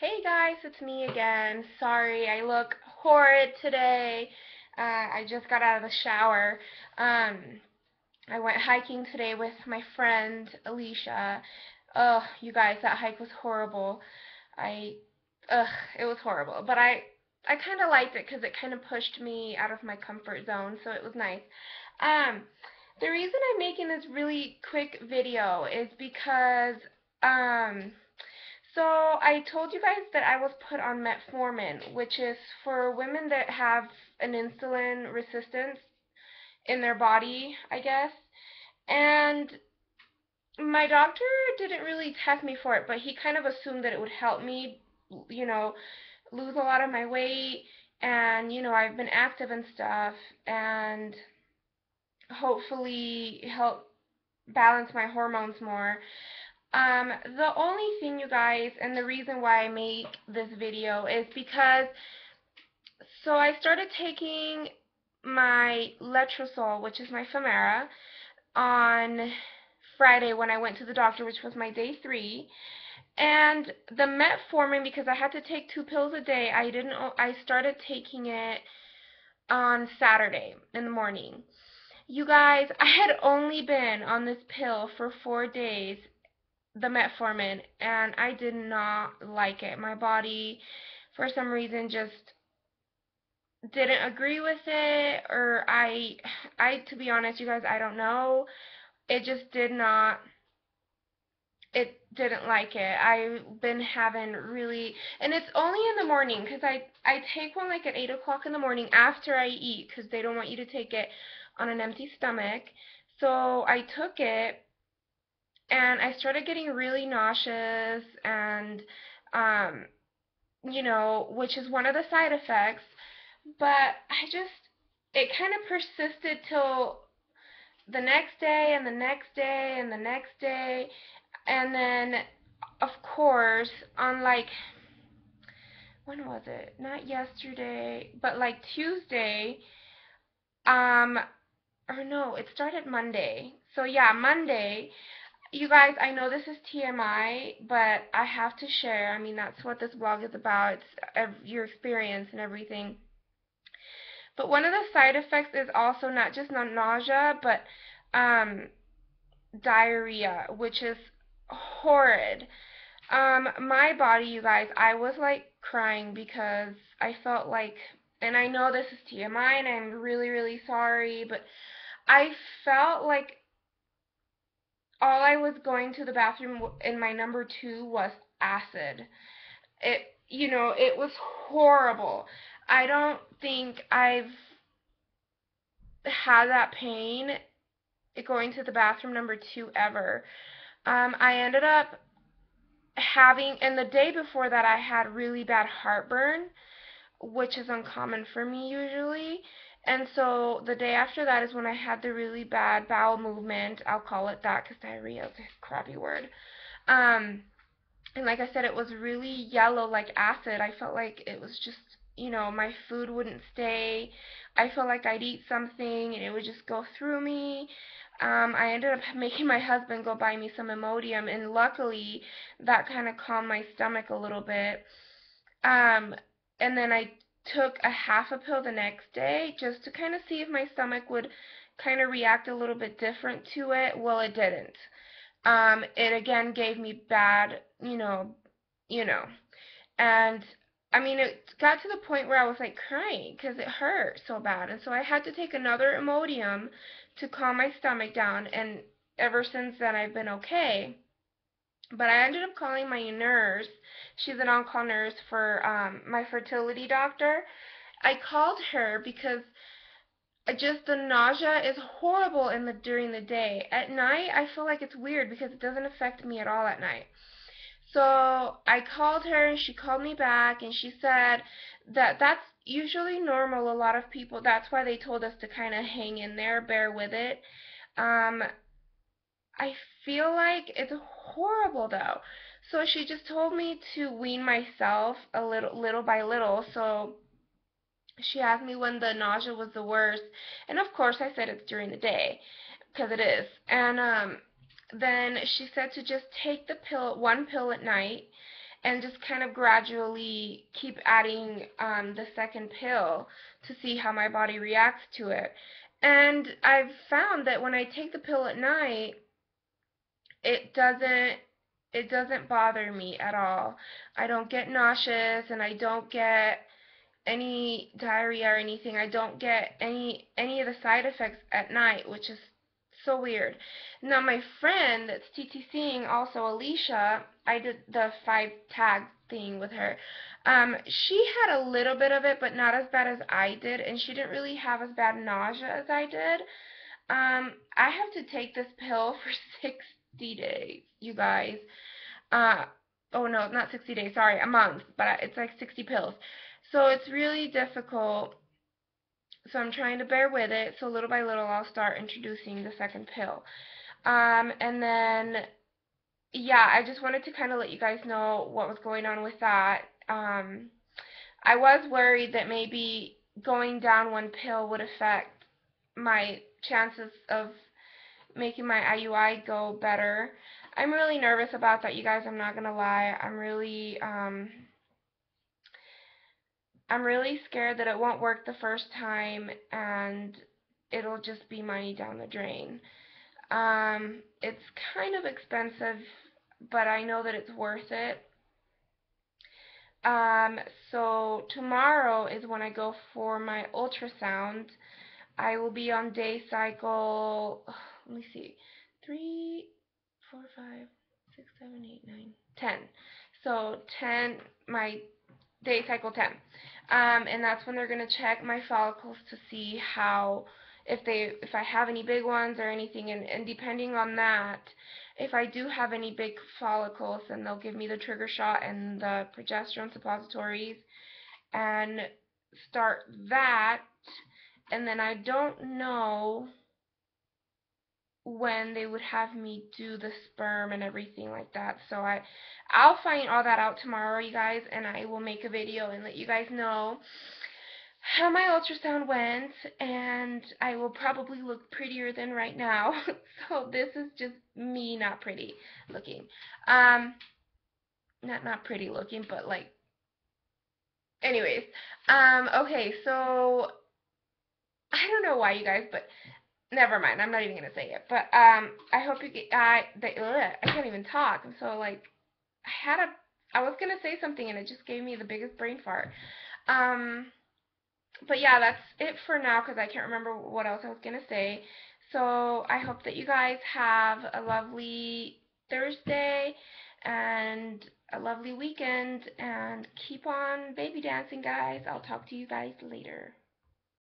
Hey guys, it's me again. Sorry, I look horrid today. Uh, I just got out of the shower. Um, I went hiking today with my friend Alicia. Ugh, you guys, that hike was horrible. I, ugh, it was horrible. But I, I kind of liked it because it kind of pushed me out of my comfort zone, so it was nice. Um, the reason I'm making this really quick video is because, um, so I told you guys that I was put on metformin, which is for women that have an insulin resistance in their body, I guess. And my doctor didn't really test me for it, but he kind of assumed that it would help me, you know, lose a lot of my weight and, you know, I've been active and stuff and hopefully help balance my hormones more. Um, the only thing, you guys, and the reason why I make this video is because, so I started taking my Letrozole, which is my Femara, on Friday when I went to the doctor, which was my day three. And the metformin, because I had to take two pills a day, I didn't. I started taking it on Saturday in the morning. You guys, I had only been on this pill for four days, the metformin and I did not like it. My body, for some reason, just didn't agree with it, or I, I, to be honest, you guys, I don't know. It just did not, it didn't like it. I've been having really, and it's only in the morning, because I, I take one like at 8 o'clock in the morning after I eat, because they don't want you to take it on an empty stomach. So I took it, and I started getting really nauseous and um you know, which is one of the side effects, but I just it kind of persisted till the next day and the next day and the next day and then of course on like when was it? Not yesterday, but like Tuesday um or no, it started Monday. So yeah, Monday you guys, I know this is TMI, but I have to share. I mean, that's what this blog is about. It's your experience and everything. But one of the side effects is also not just nausea, but um, diarrhea, which is horrid. Um, my body, you guys, I was like crying because I felt like, and I know this is TMI, and I'm really, really sorry, but I felt like all I was going to the bathroom in my number two was acid. It, you know, it was horrible. I don't think I've had that pain going to the bathroom number two ever. Um, I ended up having, and the day before that, I had really bad heartburn, which is uncommon for me usually. And so the day after that is when I had the really bad bowel movement. I'll call it that because diarrhea is a crappy word. Um, and like I said, it was really yellow like acid. I felt like it was just, you know, my food wouldn't stay. I felt like I'd eat something and it would just go through me. Um, I ended up making my husband go buy me some Imodium, and luckily that kind of calmed my stomach a little bit. Um, and then I took a half a pill the next day just to kind of see if my stomach would kind of react a little bit different to it. Well, it didn't. Um, it again gave me bad, you know, you know, and I mean, it got to the point where I was like crying because it hurt so bad, and so I had to take another Imodium to calm my stomach down, and ever since then I've been okay. But I ended up calling my nurse. She's an on-call nurse for um, my fertility doctor. I called her because I just the nausea is horrible in the during the day. At night, I feel like it's weird because it doesn't affect me at all at night. So I called her and she called me back and she said that that's usually normal. A lot of people, that's why they told us to kind of hang in there, bear with it. Um, I feel like it's horrible though. So she just told me to wean myself a little little by little. So she asked me when the nausea was the worst, and of course I said it's during the day because it is. And um then she said to just take the pill one pill at night and just kind of gradually keep adding um, the second pill to see how my body reacts to it. And I've found that when I take the pill at night, it doesn't it doesn't bother me at all. I don't get nauseous and I don't get any diarrhea or anything. I don't get any any of the side effects at night, which is so weird. Now my friend that's TTCing, also Alicia, I did the five tag thing with her. Um, she had a little bit of it, but not as bad as I did, and she didn't really have as bad nausea as I did. Um, I have to take this pill for 60 days, you guys. Uh, oh no, not 60 days, sorry, a month, but it's like 60 pills. So it's really difficult. So I'm trying to bear with it. So little by little, I'll start introducing the second pill. Um, and then, yeah, I just wanted to kind of let you guys know what was going on with that. Um, I was worried that maybe going down one pill would affect my chances of making my IUI go better. I'm really nervous about that, you guys. I'm not gonna lie. I'm really, um, I'm really scared that it won't work the first time and it'll just be money down the drain. Um, it's kind of expensive, but I know that it's worth it. Um, so tomorrow is when I go for my ultrasound. I will be on day cycle, let me see, three, four, five, six, seven, eight, nine, ten. So 10, my day cycle 10. Um, and that's when they're going to check my follicles to see how, if they, if I have any big ones or anything, and, and depending on that, if I do have any big follicles, then they'll give me the trigger shot and the progesterone suppositories, and start that, and then I don't know when they would have me do the sperm and everything like that. So I I'll find all that out tomorrow, you guys, and I will make a video and let you guys know how my ultrasound went and I will probably look prettier than right now. so this is just me not pretty looking. Um not not pretty looking, but like anyways. Um okay, so I don't know why you guys, but never mind. I'm not even gonna say it. But um, I hope you get. I they, ugh, I can't even talk. I'm so like, I had a. I was gonna say something and it just gave me the biggest brain fart. Um, but yeah, that's it for now because I can't remember what else I was gonna say. So I hope that you guys have a lovely Thursday and a lovely weekend and keep on baby dancing guys. I'll talk to you guys later.